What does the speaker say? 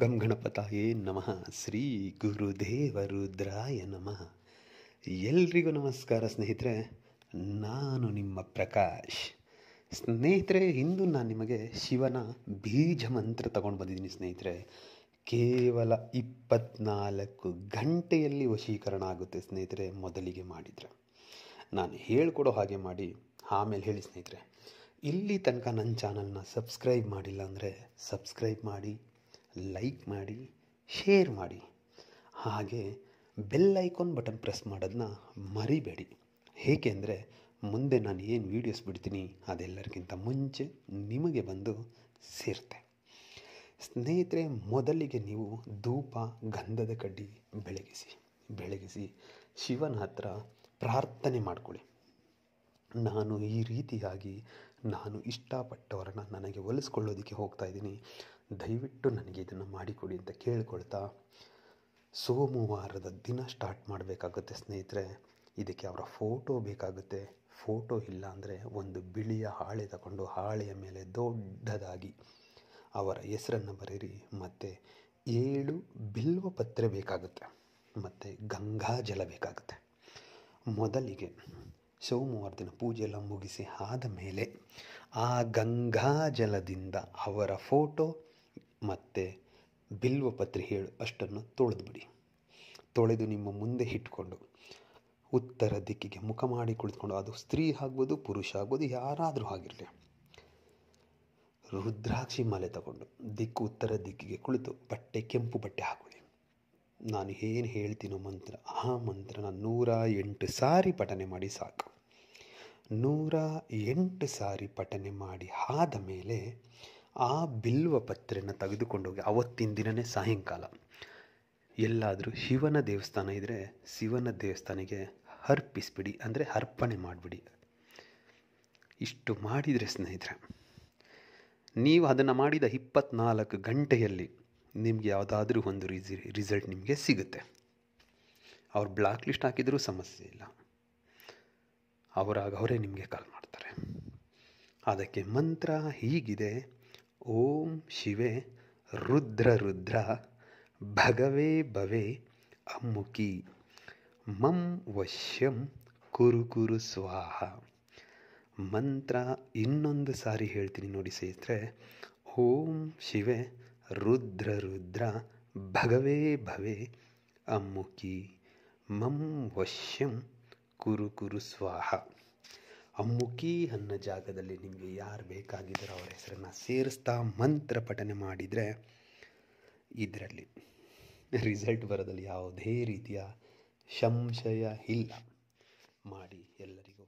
ಗಂ ಗಣಪತಾಯೇ ನಮಃ. ಶ್ರೀ ಗುರುದೇವ ರುದ್ರಾಯ ನಮಃ. ಎಲ್ರಿಗೂ ನಮಸ್ಕಾರ ಸ್ನೇಹಿತರೆ, ನಾನು ನಿಮ್ಮ ಪ್ರಕಾಶ್. ಸ್ನೇಹಿತರೆ, ಇಂದು ನಾನು ನಿಮಗೆ ಶಿವನ ಬೀಜ ಮಂತ್ರ ತಗೊಂಡು ಬಂದಿದ್ದೀನಿ ಸ್ನೇಹಿತರೆ. ಕೇವಲ ಇಪ್ಪತ್ನಾಲ್ಕು ಗಂಟೆಯಲ್ಲಿ ವಶೀಕರಣ ಆಗುತ್ತೆ ಸ್ನೇಹಿತರೆ, ಮೊದಲಿಗೆ ಮಾಡಿದರೆ. ನಾನು ಹೇಳ್ಕೊಡೋ ಹಾಗೆ ಮಾಡಿ, ಆಮೇಲೆ ಹೇಳಿ ಸ್ನೇಹಿತರೆ. ಇಲ್ಲಿ ತನಕ ನನ್ನ ಚಾನಲ್ನ ಸಬ್ಸ್ಕ್ರೈಬ್ ಮಾಡಿಲ್ಲ ಅಂದರೆ ಸಬ್ಸ್ಕ್ರೈಬ್ ಮಾಡಿ ಲೈಕ್ ಮಾಡಿ ಶೇರ್ ಮಾಡಿ. ಹಾಗೆ ಬೆಲ್ ಐಕಾನ್ ಬಟನ್ ಪ್ರೆಸ್ ಮಾಡೋದನ್ನ ಮರಿಬೇಡಿ. ಏಕೆಂದರೆ ಮುಂದೆ ನಾನು ಏನು ವೀಡಿಯೋಸ್ ಬಿಡ್ತೀನಿ ಅದೆಲ್ಲರಿಗಿಂತ ಮುಂಚೆ ನಿಮಗೆ ಬಂದು ಸೇರ್ತೆ. ಸ್ನೇಹಿತರೆ, ಮೊದಲಿಗೆ ನೀವು ಧೂಪ, ಗಂಧದ ಕಡ್ಡಿ ಬೆಳಗಿಸಿ. ಬೆಳಗಿಸಿ ಶಿವನ ಹತ್ರ ಪ್ರಾರ್ಥನೆ ಮಾಡಿಕೊಳ್ಳಿ. ನಾನು ಈ ರೀತಿಯಾಗಿ ನಾನು ಇಷ್ಟಪಟ್ಟವರನ್ನ ನನಗೆ ಒಲಿಸ್ಕೊಳ್ಳೋದಕ್ಕೆ ಹೋಗ್ತಾ ಇದ್ದೀನಿ. ದಯವಿಟ್ಟು ನನಗೆ ಇದನ್ನು ಮಾಡಿಕೊಡಿ ಅಂತ ಕೇಳ್ಕೊಳ್ತಾ ಸೋಮವಾರದ ದಿನ ಸ್ಟಾರ್ಟ್ ಮಾಡಬೇಕಾಗುತ್ತೆ ಸ್ನೇಹಿತರೆ. ಇದಕ್ಕೆ ಅವರ ಫೋಟೋ ಬೇಕಾಗುತ್ತೆ. ಫೋಟೋ ಇಲ್ಲ ಅಂದರೆ ಒಂದು ಬಿಳಿಯ ಹಾಳೆ ತಗೊಂಡು ಹಾಳೆಯ ಮೇಲೆ ದೊಡ್ಡದಾಗಿ ಅವರ ಹೆಸರನ್ನು ಬರೀರಿ. ಮತ್ತು ಏಳು ಬಿಲ್ವ ಪತ್ರೆ ಬೇಕಾಗುತ್ತೆ. ಮತ್ತು ಗಂಗಾ ಜಲ ಬೇಕಾಗುತ್ತೆ. ಮೊದಲಿಗೆ ಸೋಮವಾರ ದಿನ ಪೂಜೆ ಎಲ್ಲ ಮುಗಿಸಿ ಆದ ಮೇಲೆ ಆ ಗಂಗಾ ಜಲದಿಂದ ಅವರ ಫೋಟೋ ಮತ್ತು ಬಿಲ್ವಪತ್ರೆ ಹೇಳು, ಅಷ್ಟನ್ನು ತೊಳೆದುಬಿಡಿ ತೊಳೆದು ನಿಮ್ಮ ಮುಂದೆ ಇಟ್ಕೊಂಡು ಉತ್ತರ ದಿಕ್ಕಿಗೆ ಮುಖ ಮಾಡಿ ಕುಳಿತುಕೊಂಡು, ಅದು ಸ್ತ್ರೀ ಆಗ್ಬೋದು, ಪುರುಷ ಆಗ್ಬೋದು, ಯಾರಾದರೂ ಆಗಿರಲಿ. ರುದ್ರಾಕ್ಷಿ ಮಾಲೆ ತಗೊಂಡು ದಿಕ್ಕು ಉತ್ತರ ದಿಕ್ಕಿಗೆ ಕುಳಿತು ಬಟ್ಟೆ, ಕೆಂಪು ಬಟ್ಟೆ ಹಾಕೊಳ್ಳಿ ನಾನು ಏನು ಹೇಳ್ತೀನೋ ಮಂತ್ರ, ಆ ಮಂತ್ರನ ನೂರ ಎಂಟು ಸಾರಿ ಪಠನೆ ಮಾಡಿ ಸಾಕು. ನೂರ ಎಂಟು ಸಾರಿ ಪಠನೆ ಮಾಡಿ ಆದ ಮೇಲೆ ಆ ಬಿಲ್ವ ಪತ್ರೆನ ತೆಗೆದುಕೊಂಡೋಗಿ ಅವತ್ತಿನ ದಿನವೇ ಸಾಯಂಕಾಲ. ಎಲ್ಲಾದರೂ ಶಿವನ ದೇವಸ್ಥಾನ ಇದ್ದರೆ ಶಿವನ ದೇವಸ್ಥಾನಕ್ಕೆ ಅರ್ಪಿಸ್ಬಿಡಿ, ಅಂದರೆ ಅರ್ಪಣೆ ಮಾಡಿಬಿಡಿ. ಇಷ್ಟು ಮಾಡಿದರೆ ಸ್ನೇಹಿತರೆ, ನೀವು ಅದನ್ನು ಮಾಡಿದ ಇಪ್ಪತ್ನಾಲ್ಕು ಗಂಟೆಯಲ್ಲಿ ನಿಮಗೆ ಯಾವುದಾದ್ರೂ ಒಂದು ರಿಸಿ ರಿಸಲ್ಟ್ ನಿಮಗೆ ಸಿಗುತ್ತೆ. ಅವ್ರು ಬ್ಲಾಕ್ ಲಿಸ್ಟ್ ಹಾಕಿದರೂ ಸಮಸ್ಯೆ ಇಲ್ಲ. ಅವರಾಗ ಅವರೇ ನಿಮಗೆ ಕಾಲ್ ಮಾಡ್ತಾರೆ. ಅದಕ್ಕೆ ಮಂತ್ರ ಹೀಗಿದೆ. ಓಂ ಶಿವೆ ರುದ್ರ ರುದ್ರ ಭಗವೇ ಭವೆ ಅಮ್ಮುಕಿ. ಮಂ ವಶ್ಯಂ ಕುರು ಕುರು ಸ್ವಾಹ. ಮಂತ್ರ ಇನ್ನೊಂದು ಸಾರಿ ಹೇಳ್ತೀನಿ ನೋಡಿ ಸ್ನೇಹಿತರೆ. ಓಂ ಶಿವೆ ರುದ್ರ ರುದ್ರ ಭಗವೇ ಭವೆ ಅಮ್ಮುಕಿ ಮಂ ವಶ್ಯಂ ಕುರು ಕುರು ಸ್ವಾಹ. ಅಮ್ಮುಕಿ ಅನ್ನೋ ಜಾಗದಲ್ಲಿ ನಿಮಗೆ ಯಾರು ಬೇಕಾಗಿದ್ದರೂ ಅವರ ಹೆಸರನ್ನು ಸೇರಿಸ್ತಾ ಮಂತ್ರ ಪಠನೆ ಮಾಡಿದರೆ ಇದರಲ್ಲಿ ರಿಸಲ್ಟ್ ಬರೋದಲ್ಲಿ ಯಾವುದೇ ರೀತಿಯ ಸಂಶಯ ಇಲ್ಲ. ಮಾಡಿ ಎಲ್ಲರಿಗೂ